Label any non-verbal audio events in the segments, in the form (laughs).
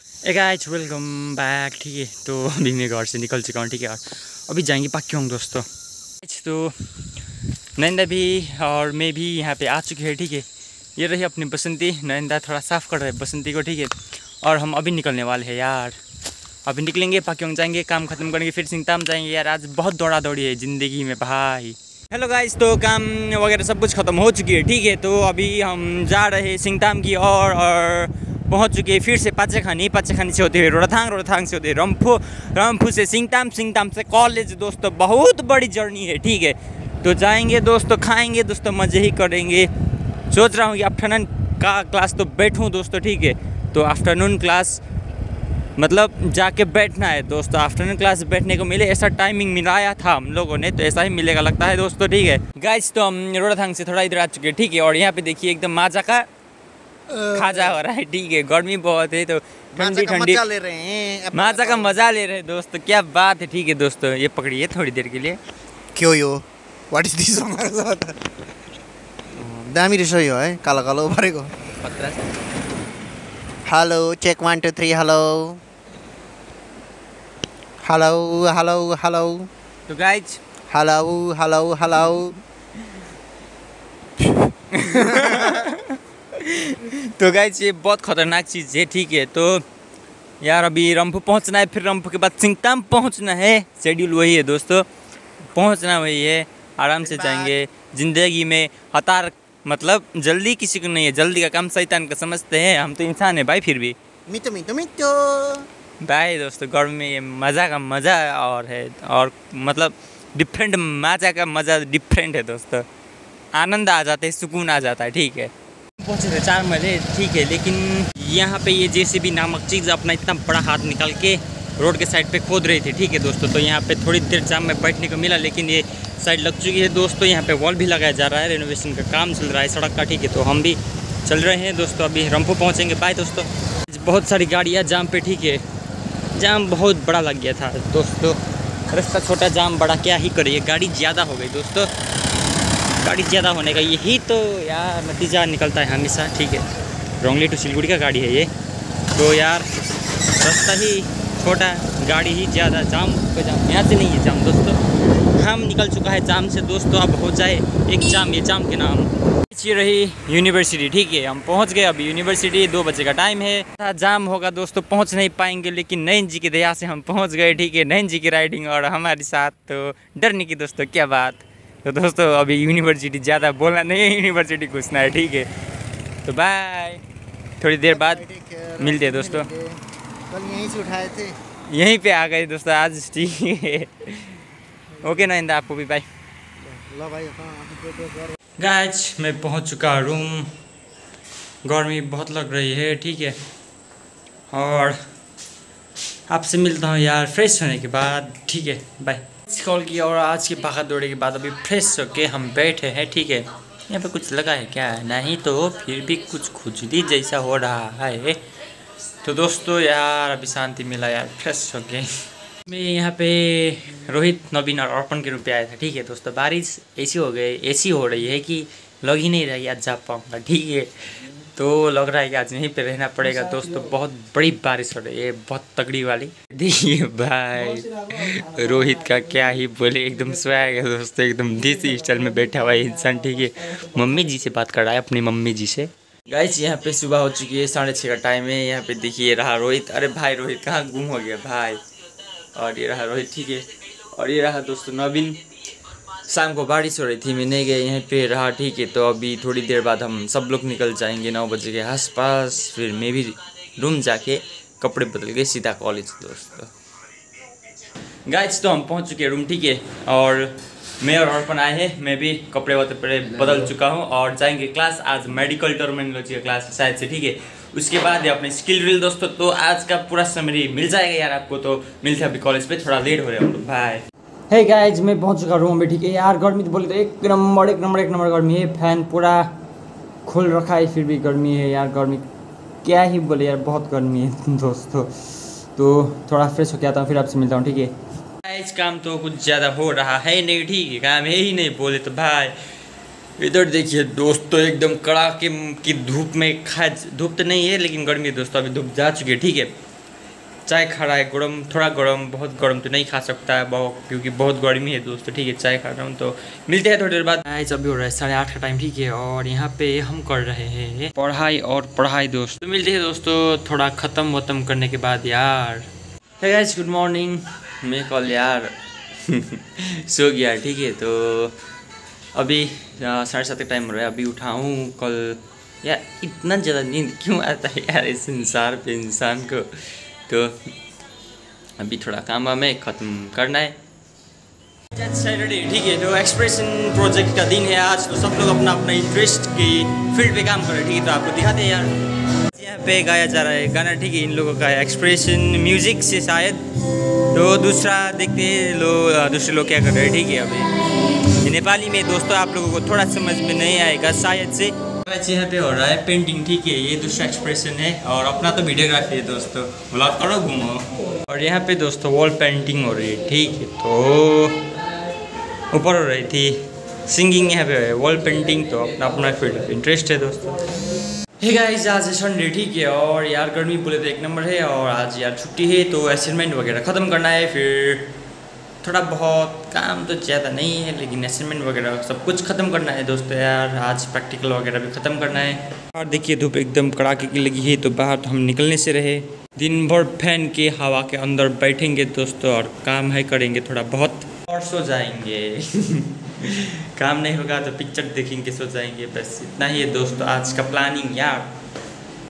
ए guys welcome back ठीक है तो अभी मैं घर से निकल चुका हूँ, ठीक है और अभी जाएँगे पाक्योंग दोस्तों। तो नंदा भी और मैं भी यहाँ पे आ चुके हैं, ठीक है। ये रही अपनी बसंती। नंदा थोड़ा साफ़ कर रहे बसंती को, ठीक है। और हम अभी निकलने वाले हैं यार। अभी निकलेंगे पाक्योंग जाएँगे, काम खत्म करेंगे, फिर सिंगताम जाएँगे। यार, आज बहुत दौड़ा दौड़ी है ज़िंदगी में, भाई। हेलो गाइस तो काम वगैरह सब कुछ ख़त्म हो चुकी है, ठीक है। तो अभी हम जा रहे हैं सिंगताम की ओर और पहुँच चुके हैं। फिर से पाचेखानी पाचेखानी से होते हुए रोड़ाथांग रोड़ाथांग से होते हुए रंफू रंफू से सिंगताम सिंगताम से कॉलेज। दोस्तों, बहुत बड़ी जर्नी है, ठीक है? तो जाएँगे दोस्तों, खाएँगे दोस्तों, मज़े ही करेंगे। सोच रहा हूँ कि आफ्टरनून का क्लास तो बैठूँ दोस्तों, ठीक है? तो आफ्टरनून क्लास मतलब जाके बैठना है दोस्तों। आफ्टरनून क्लास बैठने को मिले, ऐसा टाइमिंग मिलाया था हम लोगों ने तो ऐसा ही मिलेगा, लगता है दोस्तों, ठीक है? गाइस तो हम रोड़ाथांग से थोड़ा इधर आ चुके हैं, ठीक है? और यहाँ पे देखिए, एकदम माजा का खाजा हो रहा है ठीक है गर्मी बहुत है तो ठंडी ठंडी। ले रहे हैं माजा का मज़ा ले रहे हैं दोस्तों क्या बात है ठीक है दोस्तों ये पकड़िए थोड़ी देर के लिए। क्यों यो? वाट इज़ दिस दामी रहेछ यो है कालो कालो परेको hello check one two three hello hello hello hello तो गाइज़ हेलो हेलो हेलो तो गाइज़ ये बहुत खतरनाक चीज़ है ठीक है? तो यार अभी रंफू पहुँचना है फिर रंफू के बाद सिंगताम पहुँचना है। शेड्यूल वही है दोस्तों। पहुँचना वही है आराम से जाएँगे। ज़िंदगी में हतार मतलब जल्दी किसी को नहीं है जल्दी का काम शैतान का समझते हैं। हम तो इंसान है भाई फिर भी। मिठो मिठो मिठो। भाई दोस्तों गर्मी में ये मज़ा का मज़ा और है और मतलब डिफरेंट मज़ा का मज़ा डिफरेंट है दोस्तों। आनंद आ जाता है सुकून आ जाता है ठीक है? पहुँचे थे, चार महीने, ठीक है, लेकिन यहाँ पे ये जैसे भी नामक चीज़ अपना इतना बड़ा हाथ निकाल के रोड के साइड पे खोद रही थी, ठीक है दोस्तों तो यहाँ पे थोड़ी देर जाम में बैठने को मिला, लेकिन ये साइड लग चुकी है दोस्तों, यहाँ पे वॉल भी लगाया जा रहा है रेनोवेशन का काम चल रहा है, सड़क का, ठीक है तो हम भी चल रहे हैं दोस्तों, अभी रंपो पहुँचेंगे बाय दोस्तों। बहुत सारी गाड़ियाँ जाम पे, ठीक है, जाम बहुत बड़ा लग गया था, दोस्तों, रास्ता छोटा जाम बड़ा, क्या ही करिए गाड़ी ज़्यादा हो गई, दोस्तों। गाड़ी ज़्यादा होने का, यही तो यार नतीजा निकलता है हमेशा, ठीक है। रोंगली टू सिलगुड़ी का गाड़ी है ये। तो यार, रास्ता ही छोटा, गाड़ी ही ज़्यादा, जाम पे जाम, यहाँ से नहीं है जाम, दोस्तों। हम निकल चुका है जाम से, दोस्तों, अब हो जाए एक जाम, ये जाम के नाम। ये रही यूनिवर्सिटी ठीक है, हम पहुँच गए अभी यूनिवर्सिटी दो बजे का टाइम है। जाम होगा, दोस्तों, पहुँच नहीं पाएँगे, लेकिन नैन जी की दया से हम पहुँच गए, ठीक है नैन जी की राइडिंग और हमारे साथ तो डरने की, दोस्तों, क्या बात। तो दोस्तों अभी यूनिवर्सिटी ज़्यादा बोलना नहीं है यूनिवर्सिटी घुसना है ठीक है? तो बाय थोड़ी देर बाद मिलते हैं दोस्तों। कल यहीं से उठाए थे। यहीं पे आ गए दोस्तों आज ठीक है। ओके नैंदा आपको भी बाय ल हाँ गाइज़ मैं पहुँच चुका रूम गर्मी बहुत लग रही है ठीक है? और आपसे मिलता हूँ यार फ्रेश होने के बाद ठीक है? बाय कॉल किया और आज की भागा दौड़े के बाद अभी फ्रेश होके हम बैठे हैं, ठीक है? यहाँ पे कुछ लगा है क्या? नहीं तो फिर भी कुछ खुजली जैसा हो रहा है। तो दोस्तों यार, अभी शांति मिला यार फ्रेश हो गए मैं यहाँ पे रोहित नवीन और अर्पण के रूप में आया था, ठीक है? दोस्तों, बारिश ऐसी हो गई, ऐसी हो रही है कि लग ही नहीं रहा आज जा पाऊँगा, ठीक है? तो लग रहा है कि आज यहीं पे रहना पड़ेगा। दोस्तों बहुत बड़ी बारिश हो रही है। बहुत तगड़ी वाली। देखिए भाई रोहित का क्या ही बोले एकदम स्वैग है दोस्तों एकदम देसी स्टाइल में बैठा हुआ है इंसान ठीक है। मम्मी जी से बात कर रहा है अपनी मम्मी जी से। गाइस यहाँ पे सुबह हो चुकी है साढ़े छः का टाइम है। यहाँ पे देखिए रहा रोहित। अरे भाई रोहित कहाँ गुम हो गया भाई? और ये रहा रोहित ठीक है। और ये रहा दोस्तों नवीन। शाम को बारिश हो रही थी मैं नहीं गया यहीं पे, रहा ठीक है तो अभी थोड़ी देर बाद हम सब लोग निकल जाएँगे नौ बजे के आसपास, फिर मैं भी रूम जाके कपड़े बदल के सीधा कॉलेज दोस्तों। गाइस तो हम पहुँच चुके हैं रूम ठीक है, और मैं और अर्पण आए हैं, मैं भी कपड़े वपड़े बदल चुका हूँ, और जाएँगे क्लास आज मेडिकल टर्मिनोलॉजी का क्लास शायद से, ठीक है। उसके बाद है अपने स्किल रील दोस्तों तो आज का पूरा समरी मिल जाएगा यार आपको तो मिलते हैं अभी कॉलेज पे, थोड़ा लेट हो रहे हैं हम लोग बाय हे गाइज़ मैं पहुँच चुका रूम में ठीक है यार, गर्मी तो बोले तो एक नंबर एक नंबर एक नंबर गर्मी है। फ़ैन पूरा खुल रखा है, फिर भी गर्मी है यार, गर्मी क्या ही बोले यार, बहुत गर्मी है (laughs) दोस्तों। तो थोड़ा फ्रेश होके आता हूँ, फिर आपसे मिलता हूँ, ठीक है? गाइज़ काम तो कुछ ज़्यादा हो रहा है नहीं, ठीक है, काम है ही नहीं बोले तो भाई। इधर देखिए दोस्तों, एकदम कड़ाके की धूप में खा धूप तो नहीं है, लेकिन गर्मी दोस्तों, अभी धूप जा चुकी है, ठीक है। चाय खा रहा है गर्म, थोड़ा गर्म, बहुत गर्म तो नहीं खा सकता है बहुत, क्योंकि बहुत गर्मी है दोस्तों, ठीक है, चाय खा रहा हूँ तो मिलते हैं थोड़ी देर बाद। आज अभी हो रहा है साढ़े आठ का टाइम ठीक है, और यहाँ पे हम कर रहे हैं पढ़ाई और पढ़ाई दोस्त। तो मिलते हैं दोस्तों, थोड़ा ख़त्म वत्म करने के बाद यार। गुड मॉर्निंग मैं कल यार (laughs) सो गया, ठीक है तो अभी साढ़े सात का टाइम हो रहा है, अभी उठाऊँ कल। यार, इतना ज़्यादा नींद क्यों आता है यार इस संसार पे, इंसान को? तो अभी थोड़ा काम वाम है, ख़त्म करना है। सैटरडे ठीक है तो एक्सप्रेशन प्रोजेक्ट का दिन है आज तो सब लोग अपना अपना इंटरेस्ट की फ़ील्ड पे काम कर रहे ठीक है तो आपको दिखाते हैं यार। यहाँ पे गाया जा रहा है गाना, ठीक है, इन लोगों का एक्सप्रेशन म्यूज़िक से शायद। तो दूसरा देखते हैं लोग दूसरे लोग क्या कर रहे हैं, ठीक है, अभी। नेपाली में दोस्तों, आप लोगों को थोड़ा समझ में नहीं आएगा, शायद से वैसे यहाँ पे हो रहा है। पेंटिंग ठीक है, ये दूसरा एक्सप्रेशन है। और अपना तो वीडियोग्राफी है दोस्तों। ब्लॉग करो, घूमो। और यहाँ पे दोस्तों वॉल पेंटिंग हो रही है। ठीक है तो ऊपर हो रही थी। सिंगिंग यहाँ पे वॉल पेंटिंग तो अपना अपना फ़ील्ड इंटरेस्ट है दोस्तों। हे गाइस आज है संडे ठीक है। और यार गर्मी बोले तो एक नंबर है। और आज यार छुट्टी है तो असाइनमेंट वगैरह ख़त्म करना है फिर। थोड़ा बहुत काम तो ज़्यादा नहीं है, लेकिन असाइनमेंट वगैरह सब कुछ ख़त्म करना है दोस्तों यार। आज प्रैक्टिकल वगैरह भी ख़त्म करना है। और देखिए धूप एकदम कड़ाके की लगी है तो बाहर तो हम निकलने से रहे। दिन भर फ़ैन के हवा के अंदर बैठेंगे दोस्तों और काम है करेंगे थोड़ा बहुत। और सो जाएँगे। (laughs) काम नहीं होगा तो पिक्चर देखेंगे, सो जाएँगे। बस इतना ही है दोस्तों, आज का प्लानिंग यार।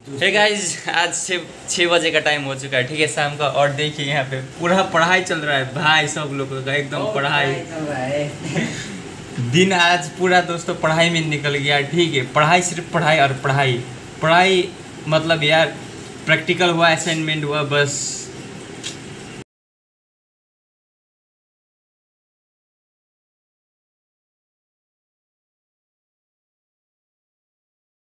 हे गाइज़ आज छः छः बजे का टाइम हो चुका है ठीक है? शाम का और देखिए यहाँ पे पूरा पढ़ाई चल रहा है। भाई सब लोगों का एकदम पढ़ाई। (laughs) दिन आज पूरा दोस्तों पढ़ाई में निकल गया ठीक है? पढ़ाई सिर्फ़ पढ़ाई और पढ़ाई। पढ़ाई मतलब यार प्रैक्टिकल हुआ असाइनमेंट हुआ बस।